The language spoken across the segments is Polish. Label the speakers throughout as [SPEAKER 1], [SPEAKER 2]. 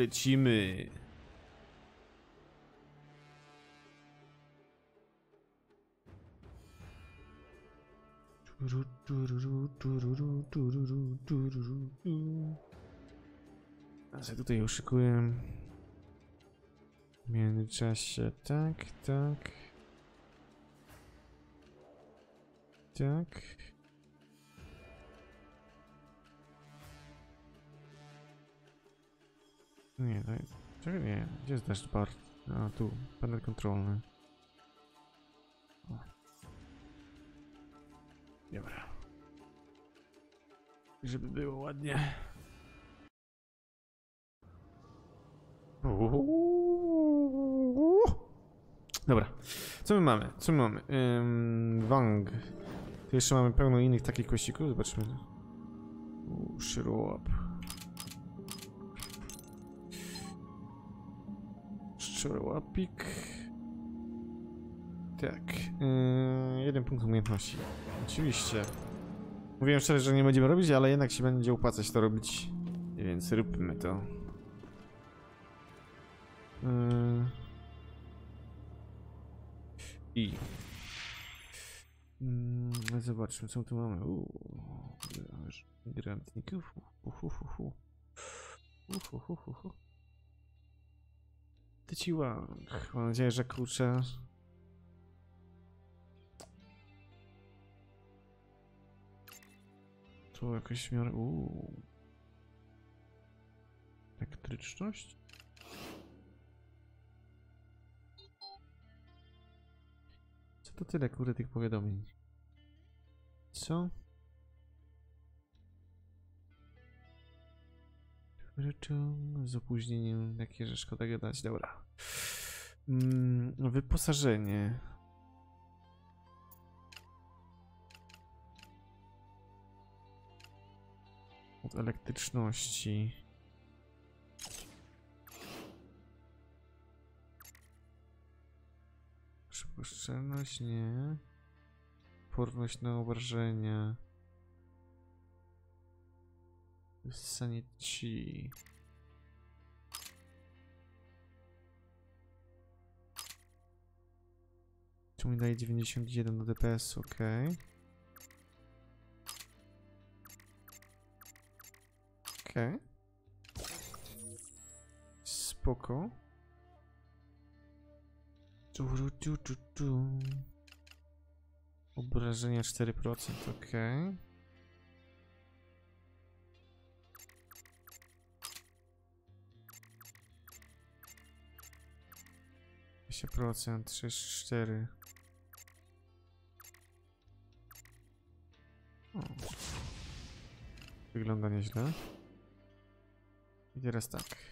[SPEAKER 1] Lecimy. Du, du, du, du, du, du, du, du, du, du, do. A sobie tutaj uszykuję. W międzyczasie tak, tak. Tak. Nie, to jest... Czekaj, nie. Gdzie jest dashboard? A, tu. Panel kontrolny. O. Dobra. Żeby było ładnie. Dobra. Co my mamy? Co my mamy? Ym, Wang. Tu jeszcze mamy pełno innych takich kościków. Zobaczmy. Uuu. Szczurołapik. Tak. Yy, jeden punkt umiejętności. Oczywiście. Mówiłem szczerze, że nie będziemy robić, ale jednak się będzie opłacać to robić. Więc róbmy to. Yy. I. Yy, zobaczmy, co tu mamy. Uhuhuhu. Tyciła. Mam nadzieję, że klucze. Tu jakoś w miarę... Uuu. Elektryczność? To tyle, kurde, tych powiadomień? Co? Rzeczą z opóźnieniem, takie, że szkoda gadać. Dobra. Mm, wyposażenie. Od elektryczności. Przypuszczalność nie. Porność na obrażenia. Wyssanie. Tu mi daje 91 do DPS, ok. Ok. Spoko. Tu, tu, tu, tu. Obrażenia 4%, ok. 20%, 64. O. Wygląda nieźle. I teraz tak.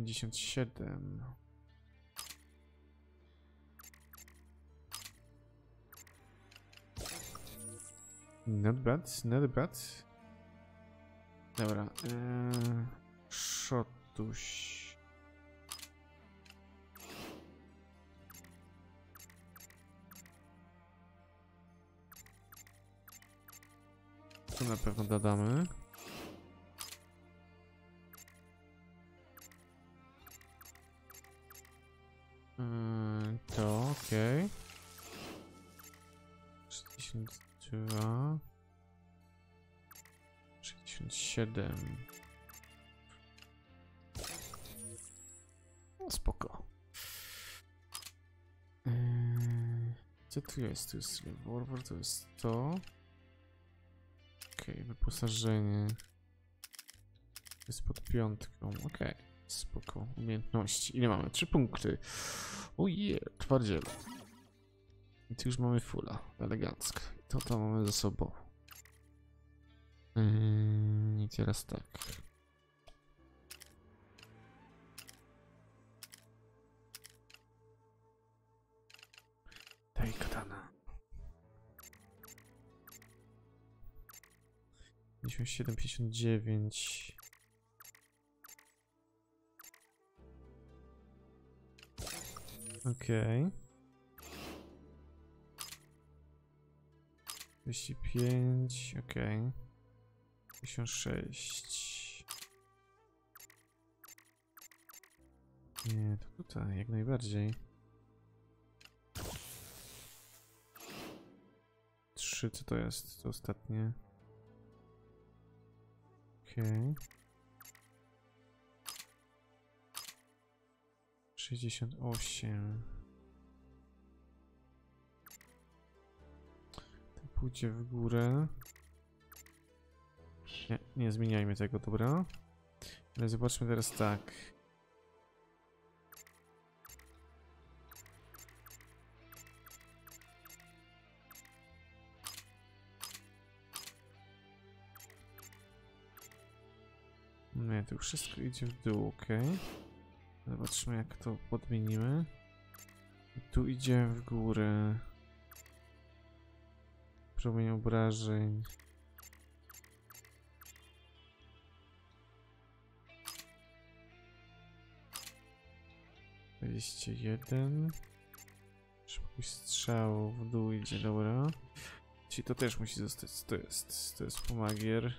[SPEAKER 1] 97. Not bad, not bad. Dobra. Yy, szotuś. Tu na pewno dodamy. Yy, to okej. Okay. 62 67 no, Spoko. Yy, co tu jest? Tu jest rewolwer, to jest to. Okej, okay, wyposażenie. Jest pod piątką, okej. Okay. Spoko. Umiejętności. Ile mamy? Trzy punkty. Ojej, twardziel. I tu już mamy fulla. Elegancko. To to mamy ze sobą. Yy, I teraz tak. Daj katana. 57, 59. Okej. 25, okej. 56. Nie, to tutaj, jak najbardziej. Trzy, co to jest? To ostatnie. Okej. 68. To pójdzie w górę. Nie, nie zmieniajmy tego, dobra. Ale zobaczmy teraz tak. Nie, to wszystko idzie w dół, ok. Zobaczmy jak to podmienimy. I tu idzie w górę. Promień obrażeń. Dwadzieścia jeden. Szybkość strzału w dół idzie, dobra. Czyli to też musi zostać. To jest. To jest pomagier.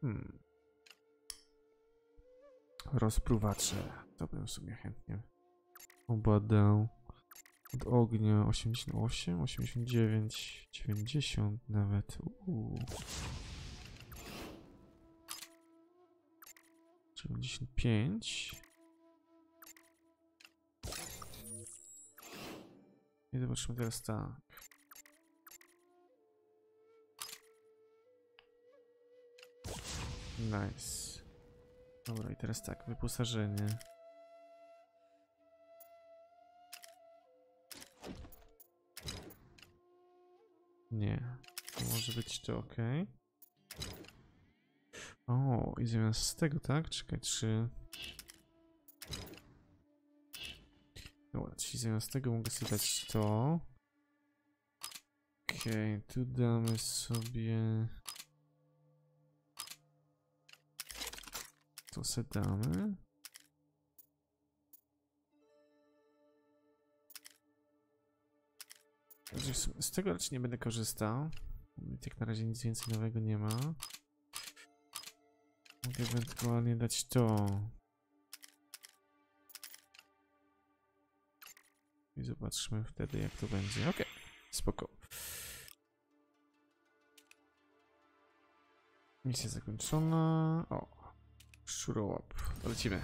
[SPEAKER 1] Hmm. Rozpruwacze. To bym sobie chętnie obadał. Od ognia 88, 89, 90 nawet. Uuu. 95. I zobaczymy teraz tak. Nice. Dobra, i teraz tak, wyposażenie. Nie. To może być to ok. O, i zamiast tego, tak? Czekaj, trzy. Dobra, czyli zamiast tego mogę sobie dać to. Okej, okay, tu damy sobie... To se damy. Znaczy, Z tego raczej nie będę korzystał. Tak na razie nic więcej nowego nie ma. Mogę ewentualnie dać to. I zobaczymy wtedy jak to będzie. Ok, spoko. Misja zakończona. O, Szurop. Lecimy.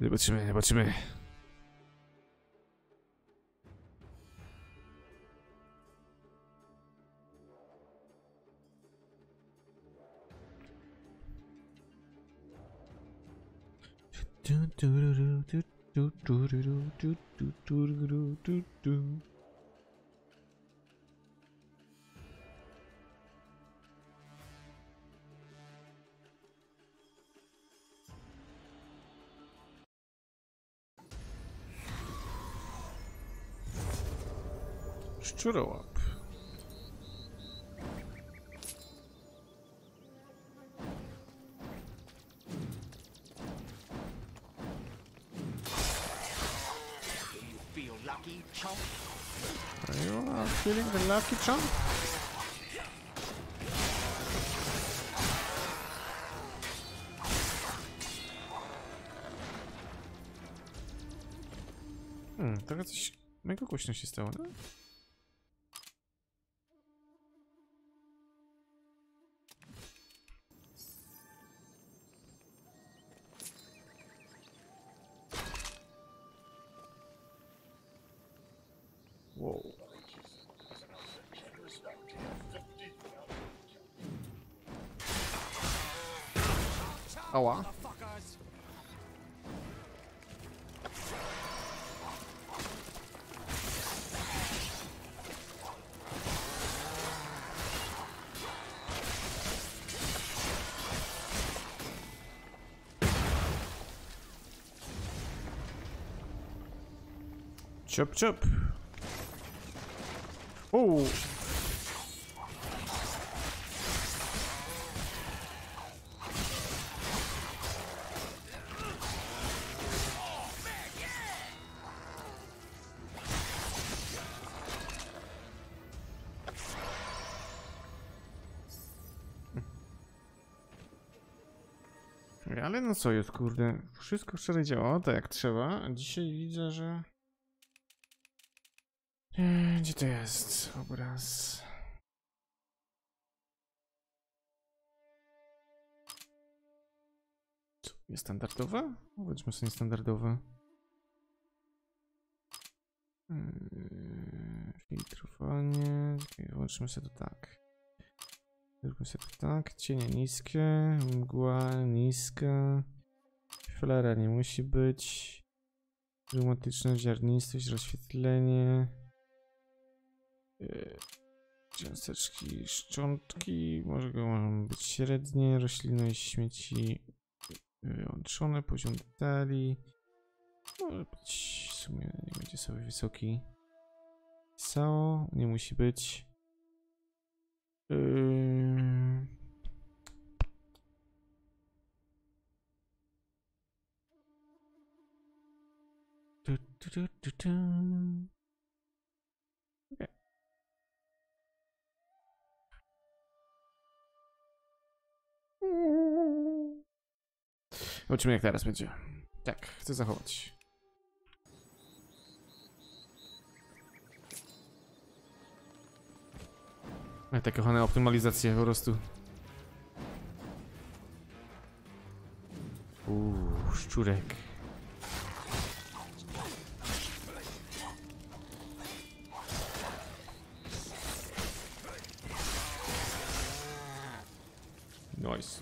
[SPEAKER 1] Zobaczymy, zobaczymy. Do
[SPEAKER 2] do
[SPEAKER 1] do do do do do do do do do do do do
[SPEAKER 2] lucky, chump?
[SPEAKER 1] Are you uh, feeling the lucky charm? Hmm, trochę coś mega głośno się stało, no? Ciop, ciop. O! Ale no co jest, kurde. Wszystko wczoraj działało tak jak trzeba, a dzisiaj widzę, że... Gdzie to jest? Obraz. Niestandardowe? Weźmy sobie niestandardowe. Eee, Filtrowanie. Włączmy sobie to tak. Zróbmy sobie to tak. Cienie niskie. Mgła niska. Flera nie musi być. Aromatyczna ziarnistość, rozświetlenie. Yy, Cząsteczki, szczątki, może go mogą być średnie, roślinność śmieci wyłączone, poziom detali. Może być, w sumie nie będzie sobie wysoki. SAO, nie musi być. Yy... Tu, tu, tu, tu, tu. Okej. Zobaczymy jak teraz będzie. Tak, chcę zachować. Ale te kochane optymalizacje po prostu. Uuu, szczurek. Nice.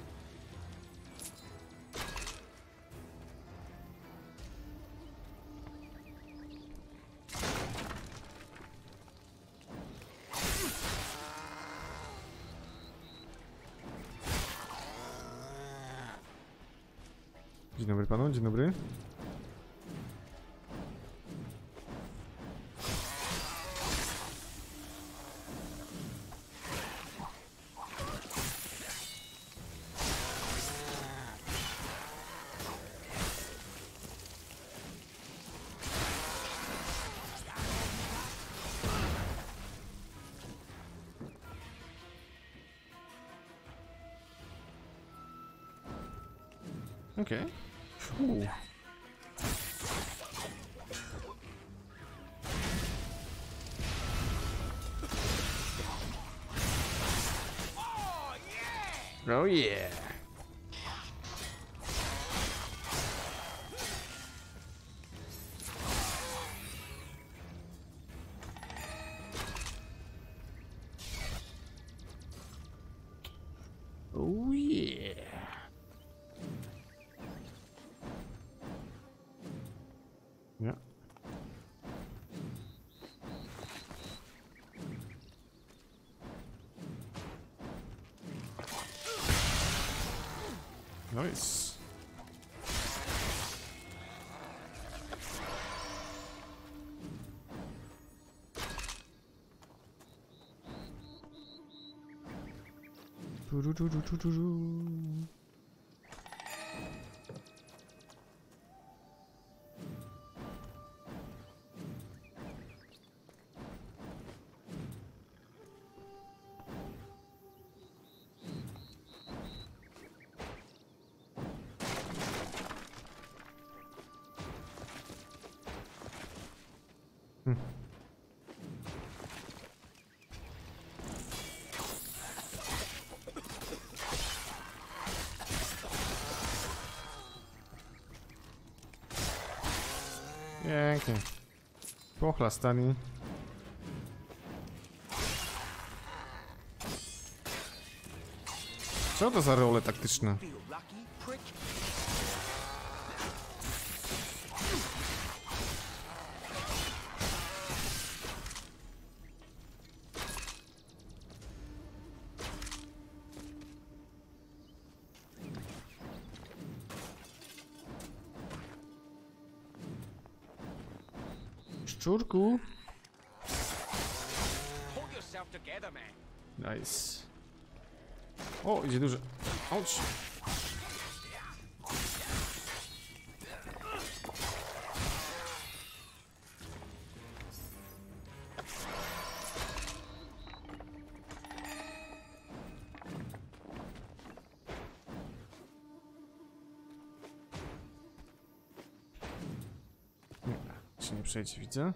[SPEAKER 1] Dzień dobry panu, dzień dobry. Okej. Uuu. Oh yeah. Nice. Do do do do do do. Pięknie. Pochlastani. Co to za role taktyczne? Chodź. Nie, się widzę.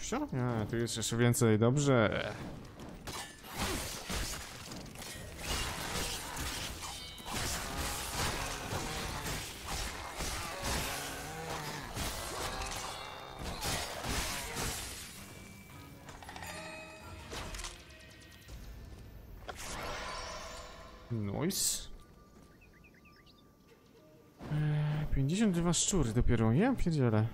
[SPEAKER 1] Wsio? Nie, tu jest jeszcze więcej, dobrze. Nice. Eee, 52 szczury dopiero, ja pierdzielę.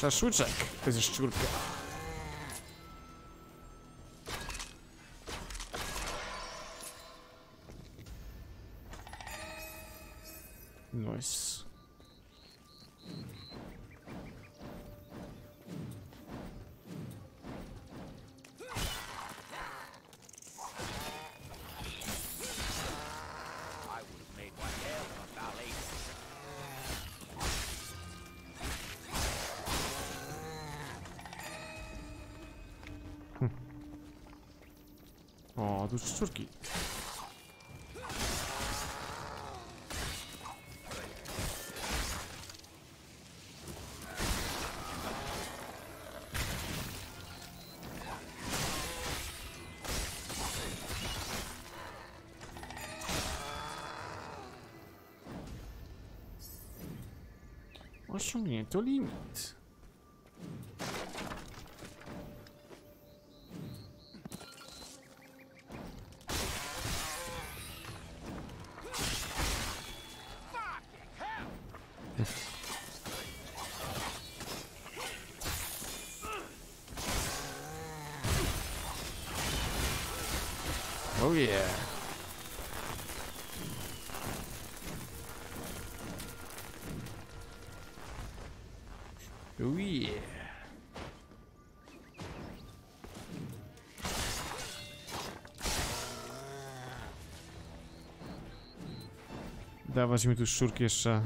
[SPEAKER 1] Szaszłuczek. To jest szczurka. O, tu szczurki. Osiągnięto limit. Oh yeah. Dawać mi tu szczurki jeszcze.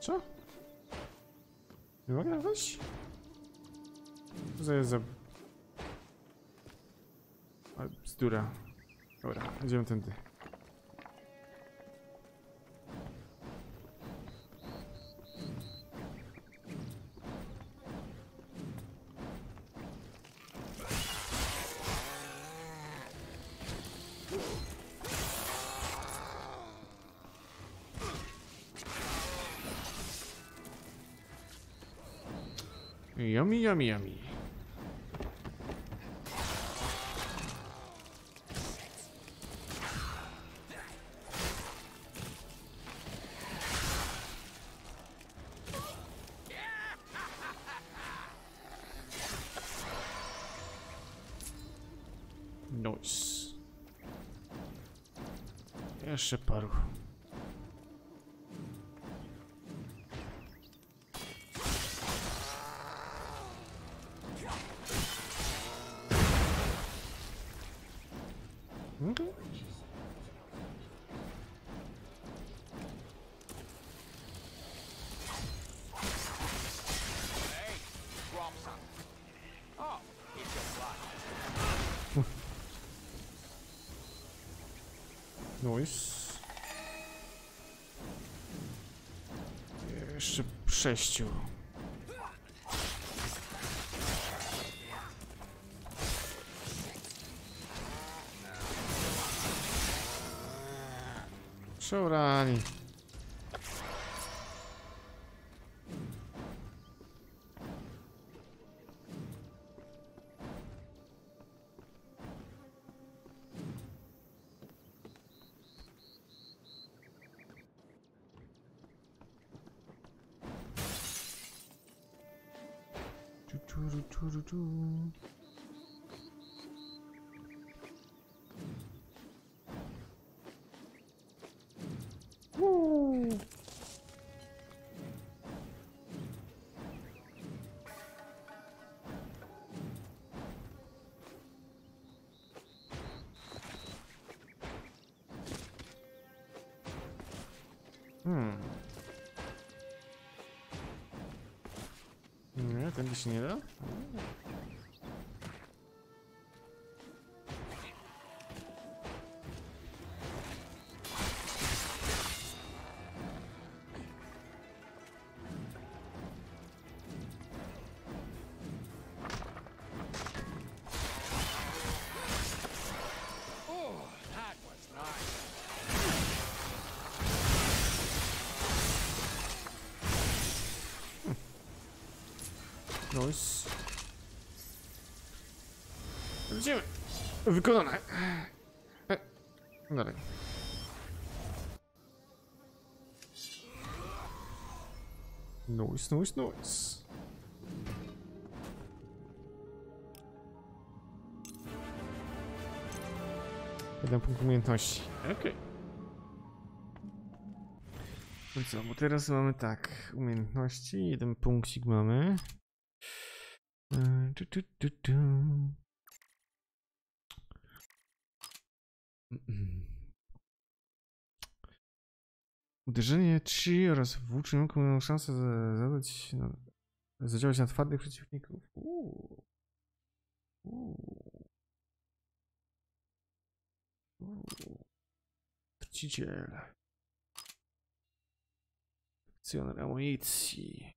[SPEAKER 1] Co? Nie mogę wejść? Co to jest za... Ale bzdura. Dobra, idziemy tędy. Yummy, yummy. Nice. Jeszcze paru. Jeszcze sześciu. Przeurani. Tu, tu, tu, tu. Woo.
[SPEAKER 2] Nice.
[SPEAKER 1] Lecimy. Wykonane. E, Dalej. Nice, nice, nice. Jeden punkt umiejętności. Okej. No co, bo teraz mamy tak, umiejętności, jeden punkcik mamy. Tu, tu, tu, tu. Uderzenie 3 oraz włóczniąku mają szansę za- zadać, na, zadziałać na twardych przeciwników. Uuu. Uuu. Uuu. Trciciel. Akcjoner amunicji.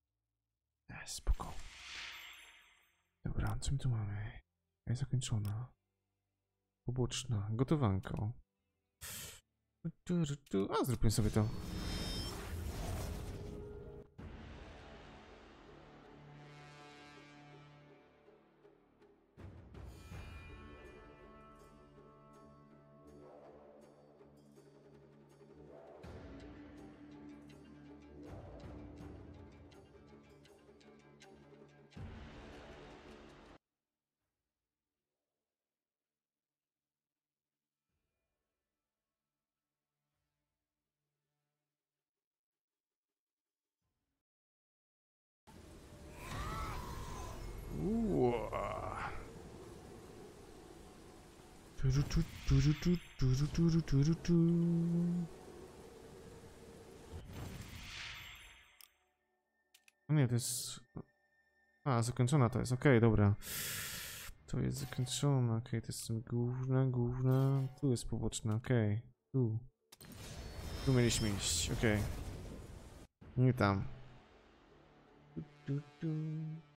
[SPEAKER 1] E, spoko. Dobra, my tu mamy? Jest zakończona. Poboczna. Gotowanko. A, zróbmy sobie to. Nie, to jest... A, zakończona to jest, okej, dobra. To jest zakończona, okej, to jest główna, główna. Tu jest poboczna, okej. Tu. Tu mieliśmy iść, okej. Nie tam.